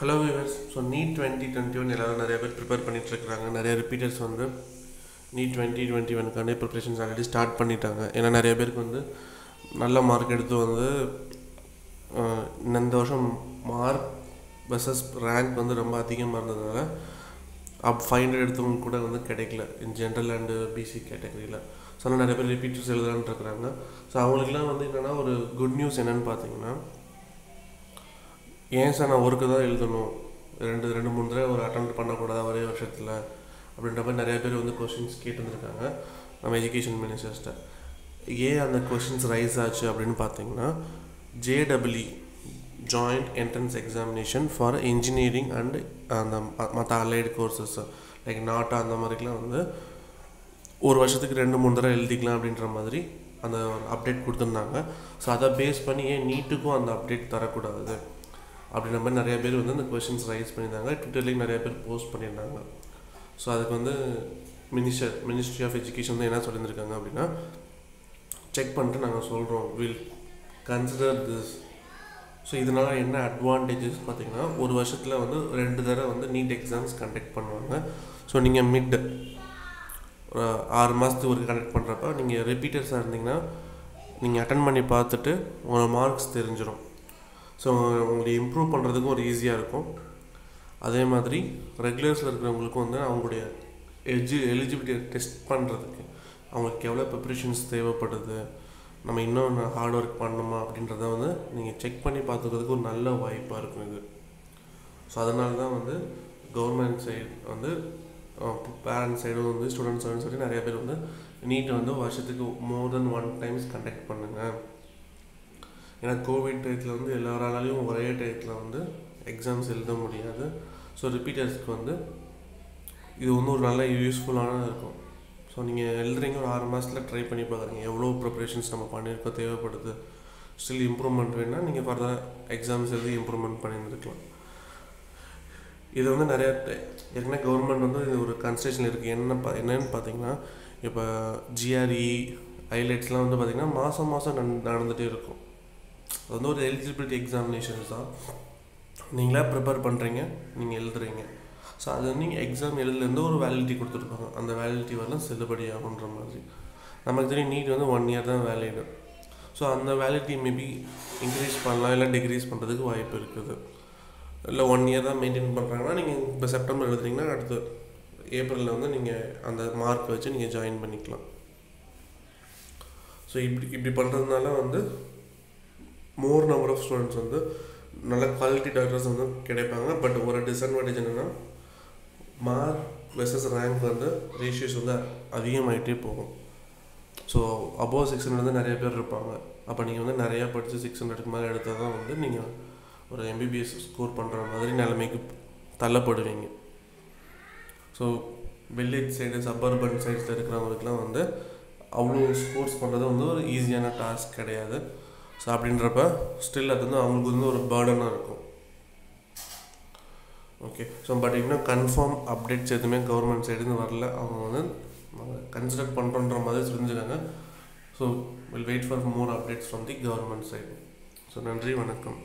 Hello viewers so NEET twenty twenty one எல்லோரும் நிறைய பேர் ப்ரிப்பேர் பண்ணிகிட்ருக்குறாங்க நிறைய ரிப்பீட்டர்ஸ் வந்து நீட் டுவெண்ட்டி டுவெண்ட்டி ஒனுக்கான ப்ரிப்ரேஷன்ஸ் ஆல்ரெடி ஸ்டார்ட் பண்ணிட்டாங்க. ஏன்னா நிறைய பேருக்கு வந்து நல்ல மார்க் எடுத்து வந்து இந்த வருஷம் மார்க் பஸ்ஸஸ் ரேங்க் வந்து ரொம்ப அதிகமாக இருந்ததுனால அப் ஃபைவ் ஹண்ட்ரட் எடுத்தவங்க கூட வந்து கிடைக்கல. இன் ஜென்ரல் அண்டு பிசி கேட்டகரியில் ஸோ ஆனால் நிறைய பேர் ரிப்பீட்டர்ஸ் எழுதலான் இருக்கிறாங்க. ஸோ அவங்களுக்குலாம் வந்து என்னென்னா ஒரு குட் நியூஸ் என்னென்னு பார்த்தீங்கன்னா ஏன் சார் நான் ஒருக்கு தான் எழுதணும்? ரெண்டு ரெண்டு மூணு தடவை ஒரு அட்டம் பண்ணக்கூடாதா ஒரே வருஷத்தில்? அப்படின்ற மாதிரி நிறைய பேர் வந்து கொஷின்ஸ் கேட்டுருந்துருக்காங்க. நம்ம எஜுகேஷன் மினிஸ்டர்ஸ்ட்ட ஏன் அந்த கொஷின்ஸ் ரைஸ் ஆச்சு அப்படின்னு பார்த்தீங்கன்னா ஜேடபிள்இ joint entrance examination for engineering and அந்த மற்ற அலைடு கோர்சஸ் லைக் நாட்டா அந்த மாதிரிலாம் வந்து ஒரு வருஷத்துக்கு ரெண்டு மூணு தடவை எழுதிக்கலாம் அப்படின்ற மாதிரி அந்த அப்டேட் கொடுத்துருந்தாங்க. ஸோ அதை பேஸ் பண்ணி ஏன் நீட்டுக்கும் அந்த அப்டேட் தரக்கூடாது? அப்படின்ற மாதிரி நிறைய பேர் வந்து அந்த கொஷின்ஸ் ரைஸ் பண்ணியிருந்தாங்க. ட்விட்டர்லேயும் நிறைய பேர் போஸ்ட் பண்ணியிருந்தாங்க. ஸோ அதுக்கு வந்து மினிஸ்டர் மினிஸ்ட்ரி ஆஃப் எஜுகேஷன் வந்து என்ன சொல்லியிருந்திருக்காங்க அப்படின்னா செக் பண்ணிட்டு நாங்கள் சொல்கிறோம் வில் கன்சிடர் திஸ் ஸோ இதனால் என்ன அட்வான்டேஜஸ் பார்த்தீங்கன்னா ஒரு வருஷத்தில் வந்து ரெண்டு தடவை வந்து நீட் எக்ஸாம்ஸ் கண்டக்ட் பண்ணுவாங்க. ஸோ நீங்கள் மிட் ஒரு ஆறு மாதத்துக்கு ஒரு கண்டக்ட் பண்ணுறப்ப நீங்கள் ரிப்பீட்டர்ஸாக இருந்தீங்கன்னா நீங்கள் அட்டன் பண்ணி பார்த்துட்டு உங்களோட மார்க்ஸ் தெரிஞ்சிடும் ஸோ உங்களை இம்ப்ரூவ் பண்ணுறதுக்கும் ஒரு ஈஸியாக இருக்கும். அதே மாதிரி ரெகுலர்ஸில் இருக்கிறவங்களுக்கும் வந்து அவங்களுடைய எஜி எலிஜிபிலிட்டியை டெஸ்ட் பண்ணுறதுக்கு அவங்களுக்கு எவ்வளோ ப்ரிப்ரேஷன்ஸ் தேவைப்படுது நம்ம இன்னும் ஹார்ட் ஒர்க் பண்ணணுமா அப்படின்றத வந்து நீங்கள் செக் பண்ணி பார்த்துக்கிறதுக்கு ஒரு நல்ல வாய்ப்பாக இருக்கும் இது. ஸோ அதனால தான் வந்து கவர்மெண்ட் சைடு வந்து பேரண்ட்ஸ் சைடும் வந்து ஸ்டூடெண்ட்ஸ் சைடும் சரி நிறைய பேர் வந்து நீட்டை வந்து வருஷத்துக்கு more then one times conduct பண்ணுங்கள் ஏன்னா கோவிட் டயத்தில் வந்து எல்லாராலையும் ஒரே டயத்தில் வந்து எக்ஸாம்ஸ் எழுத முடியாது. ஸோ ரிப்பீட்டர்ஸ்க்கு வந்து இது வந்து ஒரு நல்ல யூஸ்ஃபுல்லான இருக்கும். ஸோ நீங்கள் எழுதுறீங்க ஒரு ஆறு மாதத்தில் ட்ரை பண்ணி பார்க்குறீங்க எவ்வளோ ப்ரிப்ரேஷன்ஸ் நம்ம பண்ணியிருக்கோம் தேவைப்படுது. ஸ்டில் இம்ப்ரூவ்மெண்ட் வேணால் நீங்கள் ஃபர்தர் எக்ஸாம்ஸ் எழுதி இம்ப்ரூவ்மெண்ட் பண்ணியிருந்துருக்கலாம். இது வந்து நிறையா ஏற்கனவே கவர்மெண்ட் வந்து இது ஒரு கன்ஸ்ட்ரக்ஷன் இருக்குது என்ன பா என்னன்னு பார்த்தீங்கன்னா இப்போ ஜிஆர்இ ஹைலைட்ஸ்லாம் வந்து பார்த்திங்கன்னா மாதம் மாதம் நடந்துகிட்டே இருக்கும். அது வந்து ஒரு எலிஜிபிலிட்டி எக்ஸாமினேஷன்ஸ் தான். நீங்களே ப்ரிப்பேர் பண்ணுறீங்க நீங்கள் எழுதுறீங்க. ஸோ அது நீங்கள் எக்ஸாம் எழுதுலேருந்து ஒரு வேலிடிட்டி கொடுத்துருப்பாங்க. அந்த வேலிடிட்டி வரலாம் செல்லுபடி ஆகுன்ற மாதிரி. நமக்கு தெரியும் நீட் வந்து ஒன் இயர் தான் வேலிடு ஸோ அந்த வேலிடிட்டி மேபி இன்க்ரீஸ் பண்ணலாம் இல்லை டிக்ரீஸ் பண்ணுறதுக்கு வாய்ப்பு இருக்குது. இல்லை ஒன் இயர் தான் மெயின்டைன் பண்ணுறாங்கன்னா நீங்கள் இப்போ செப்டம்பர் எழுதுறீங்கன்னா அடுத்து ஏப்ரலில் வந்து நீங்கள் அந்த மார்க் வச்சு நீங்கள் ஜாயின் பண்ணிக்கலாம். ஸோ இப்படி இப்படி பண்ணுறதுனால வந்து மோர் நம்பர் ஆஃப் ஸ்டூடெண்ட்ஸ் வந்து நல்ல குவாலிட்டி டாக்டர்ஸ் வந்து கிடைப்பாங்க. பட் ஒரு டிஸ்அட்வான்டேஜ் என்னென்னா மார்க் வெர்சஸ் ரேங்க் வந்து ரேஷியோஸ் வந்து அதிகமாகிட்டே போகும். ஸோ அபோவ் சிக்ஸ் ஹண்ட்ரட் வந்து நிறைய பேர் இருப்பாங்க. அப்போ நீங்கள் வந்து நிறையா படித்து சிக்ஸ் ஹண்ட்ரடுக்கு மேலே எடுத்தால் தான் வந்து நீங்கள் ஒரு எம்பிபிஎஸ் ஸ்கோர் பண்ணுற மாதிரி நிலைமைக்கு தள்ளப்படுவீங்க. ஸோ வில்லேஜ் சைடு சப்பர்பன் சைட்ஸில் இருக்கிறவங்களுக்குலாம் வந்து அவ்வளோ ஸ்போர்ட்ஸ் பண்ணுறது வந்து ஒரு ஈஸியான டாஸ்க் கிடையாது. ஸோ அப்படின்றப்ப ஸ்டில் அது வந்து அவங்களுக்கு வந்து ஒரு பேர்டனாக இருக்கும். ஓகே ஸோ பட் இன்னும் கன்ஃபார்ம் அப்டேட்ஸ் எதுவுமே கவர்மெண்ட் சைடுன்னு வரல. அவங்க வந்து கன்சிடர் பண்ணுறோன்ற மாதிரி தெரிஞ்சுக்காங்க. So will wait for more updates from the government side so நன்றி வணக்கம்.